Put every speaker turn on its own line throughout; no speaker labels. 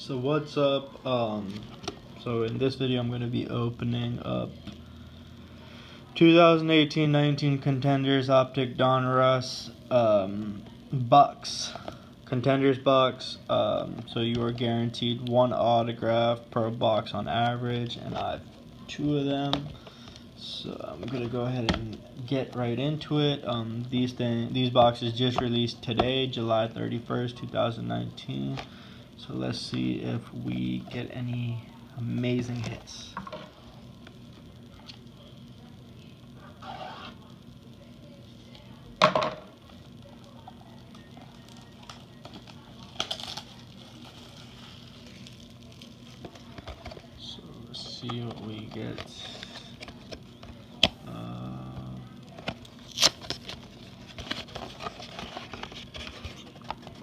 So what's up? Um, so in this video, I'm going to be opening up 2018-19 Contenders Optic Donruss um, box, Contenders box. Um, so you are guaranteed one autograph per box on average, and I have two of them. So I'm gonna go ahead and get right into it. Um, these thing, these boxes just released today, July 31st, 2019. So let's see if we get any amazing hits. So let's see what we get. Uh,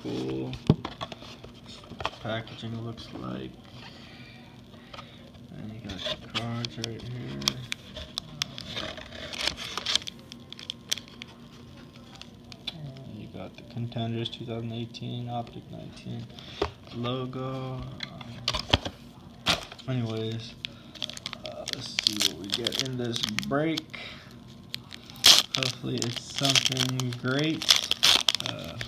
cool packaging looks like. And you got the cards right here. And you got the Contenders 2018 Optic 19 logo. Um, anyways, uh, let's see what we get in this break. Hopefully it's something great. Uh,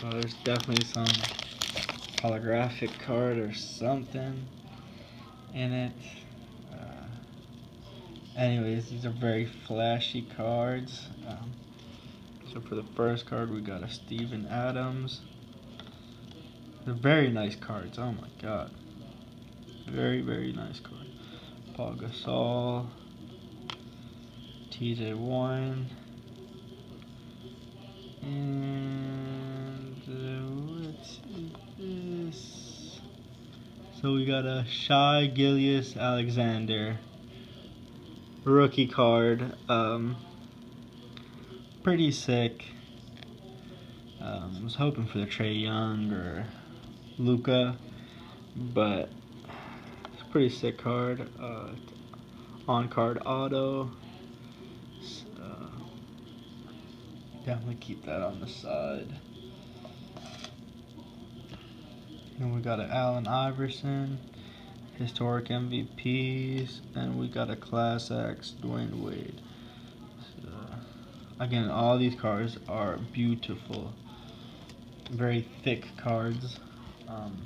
Oh, there's definitely some holographic card or something in it. Uh, anyways, these are very flashy cards. Um, so for the first card, we got a Steven Adams. They're very nice cards. Oh my god. Very, very nice card. Paul Gasol. TJ Warren. And So we got a Shai Gilgeous Alexander rookie card. Um, pretty sick. Um, was hoping for the Trae Young or Luka, but it's a pretty sick card. Uh, on card auto. definitely keep that on the side. And we got an Allen Iverson, historic MVPs, and we got a Class X Dwyane Wade. So, again, all these cards are beautiful, very thick cards. Um,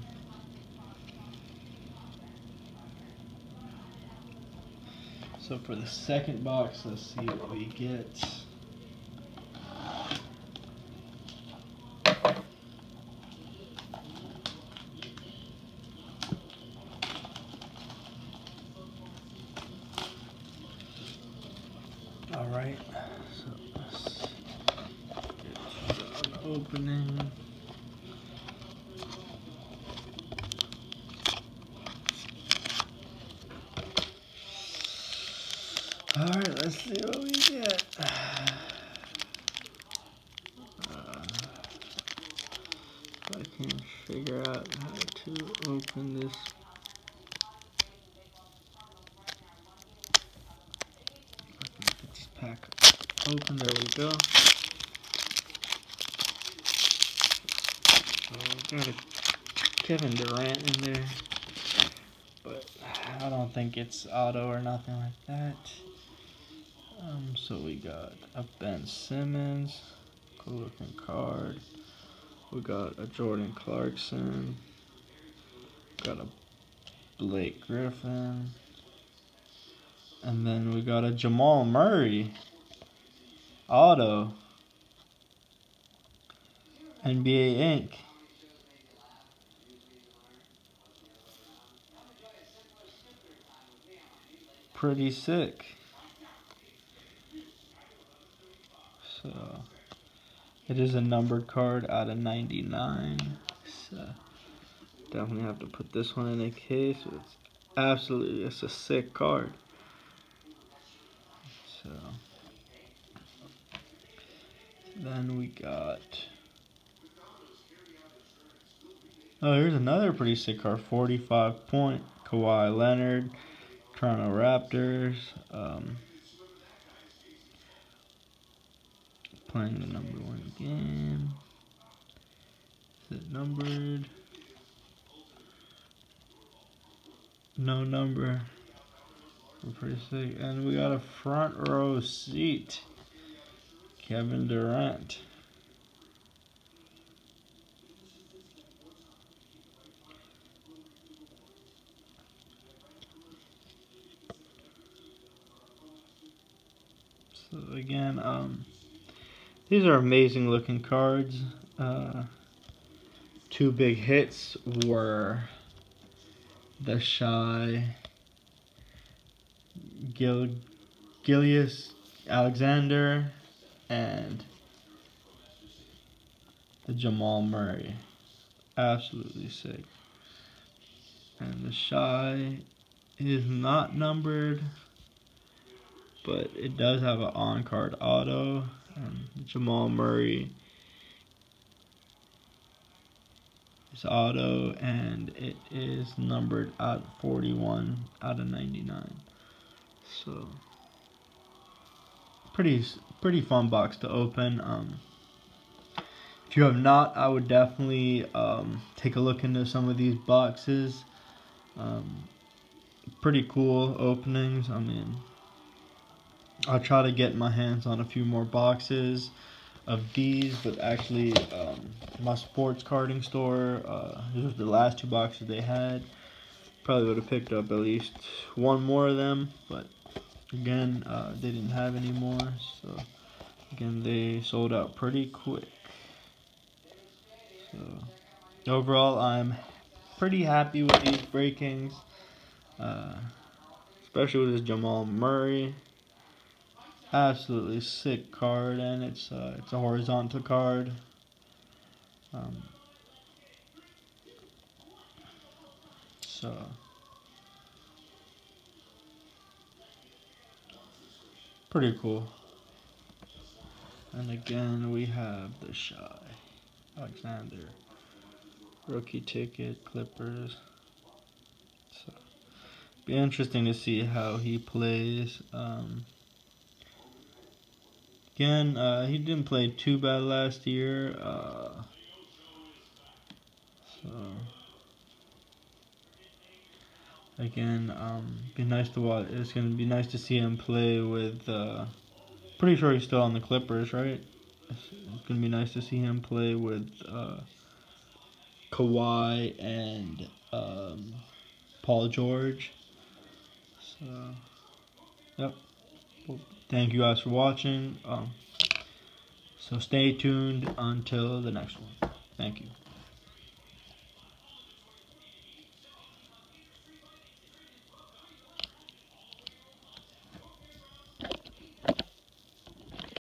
so for the second box, let's see what we get. All right, so let's get an opening. All right, let's see what we get. Uh, if I can figure out how to open this pack open. There we go. A Kevin Durant in there, but I don't think it's auto or nothing like that. Um, so we got a Ben Simmons, cool looking card. We got a Jordan Clarkson. Got a Blake Griffin. And then we got a Jamal Murray auto. NBA Inc. Pretty sick. So it is a numbered card out of 99. So definitely have to put this one in a case. It's absolutely it's a sick card. So then we got Oh, here's another pretty sick card. 45 point Kawhi Leonard, Toronto Raptors. Um, playing the number one game. Is it numbered? No number. We're pretty sick. And we got a front row seat. Kevin Durant. So again, um, these are amazing looking cards. Uh, two big hits were the Shai Gil Gilius Alexander and the Jamal Murray. Absolutely sick. And the Shai is not numbered, but it does have an on card auto. And Jamal Murray is auto, and it is numbered at 41 out of 99. So pretty pretty fun box to open. Um, if you have not, I would definitely um, take a look into some of these boxes. Um, pretty cool openings. I mean, I'll try to get my hands on a few more boxes of these, but actually, um, my sports carding store, uh, these were the last two boxes they had. Probably would have picked up at least one more of them, but again uh, they didn't have any more so again they sold out pretty quick so overall I'm pretty happy with these breakings uh, especially with this Jamal Murray absolutely sick card and it's uh, it's a horizontal card um, so Pretty cool. And again, we have the Shai Alexander rookie ticket Clippers. So, be interesting to see how he plays. Um, again, uh, he didn't play too bad last year. Uh, so again. Um, be nice to watch. It's gonna be nice to see him play with. Uh, pretty sure he's still on the Clippers, right? It's, it's gonna be nice to see him play with uh, Kawhi and um, Paul George. So, yep. Thank you guys for watching. Um, so stay tuned until the next one. Thank you.